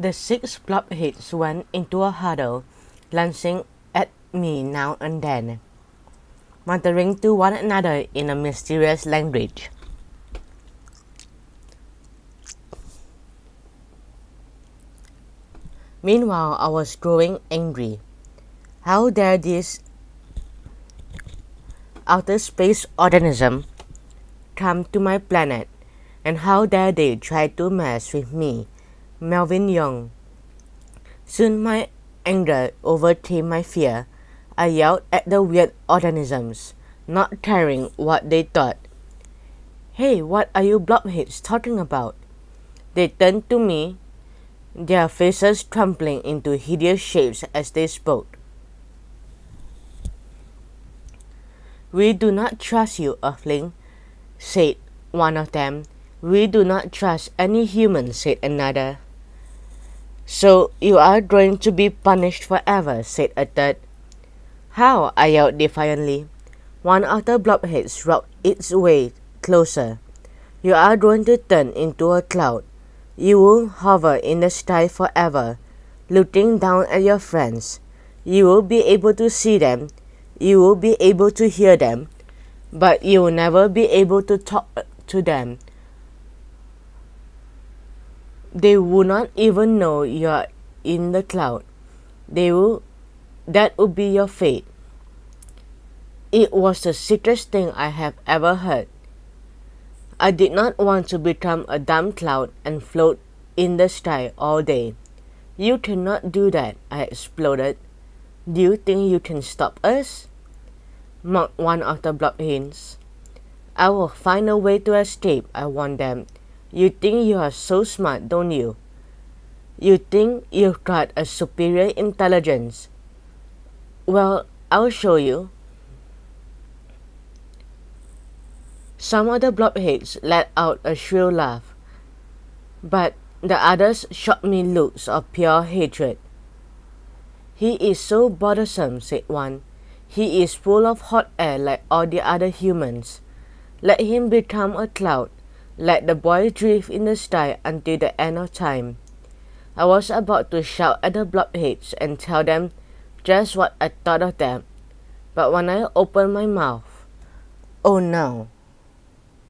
The six blobheads went into a huddle, glancing at me now and then, muttering to one another in a mysterious language. Meanwhile, I was growing angry. How dare this outer space organism come to my planet, and how dare they try to mess with me, Melvin Young? Soon my anger overcame my fear. I yelled at the weird organisms, not caring what they thought. Hey, what are you blobheads talking about? They turned to me their faces crumpling into hideous shapes as they spoke. We do not trust you, Earthling, said one of them. We do not trust any human, said another. So you are going to be punished forever, said a third. How? I yelled defiantly. One of the blobheads rocked its way closer. You are going to turn into a cloud. You will hover in the sky forever, looking down at your friends. You will be able to see them, you will be able to hear them, but you will never be able to talk to them. They would not even know you are in the cloud. They will that would be your fate. It was the sickest thing I have ever heard. I did not want to become a dumb cloud and float in the sky all day. You cannot do that, I exploded. Do you think you can stop us? mocked one of the blobheads. I will find a way to escape, I warned them. You think you are so smart, don't you? You think you've got a superior intelligence. Well, I'll show you. Some of the blobheads let out a shrill laugh, but the others shot me looks of pure hatred. He is so bothersome, said one. He is full of hot air like all the other humans. Let him become a cloud. Let the boy drift in the sky until the end of time. I was about to shout at the blockheads and tell them just what I thought of them, but when I opened my mouth, oh no!